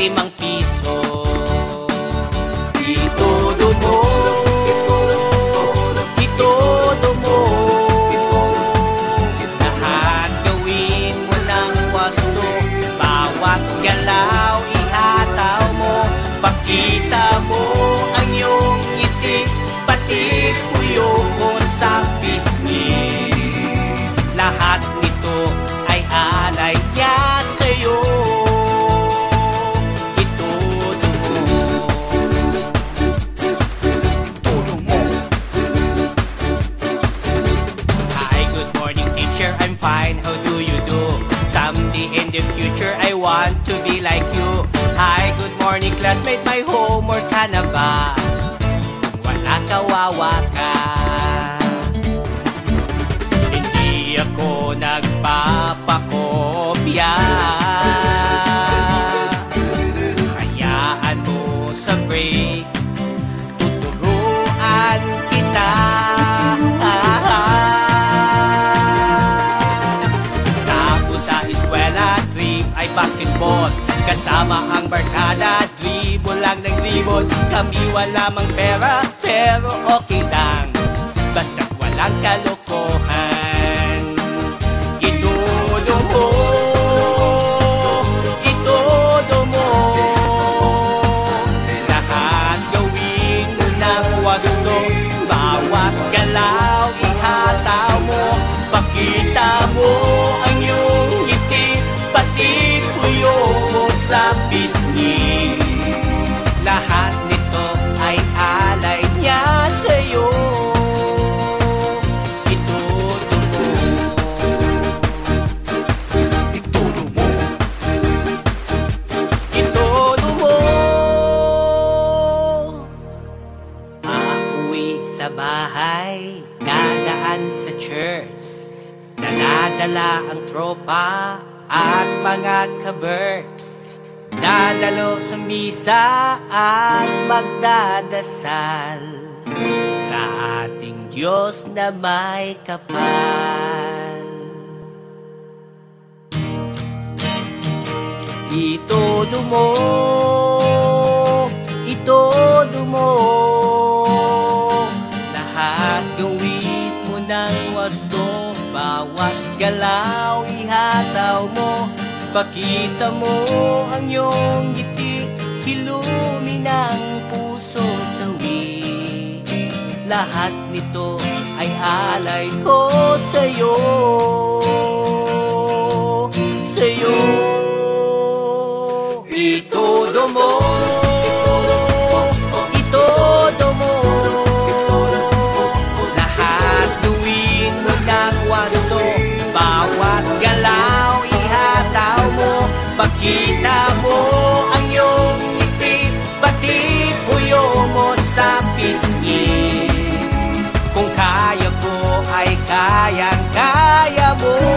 limang piso. morning classmate, may homework ka na ba? Kung wala kawawa ka Hindi ako nagpapakopya. Hayaan mo sa break Tuturuan kita. Tapos sa eskwela trip ay basketball. Kasama ang barkada, dribo lang ng dribon Kami wala mang pera, pero okay lang. Basta't walang kalok dala ang tropa at mga kaberks. Dadalo sa misa at magdadasal. Sa ating Diyos na may kapal. Itodo mo, itodo mo ng wasto. Bawat galaw ihataw mo. Pakita mo ang iyong ngiti. Hilumin ang puso sawi Lahat nito ay alay ko sa'yo. e amor.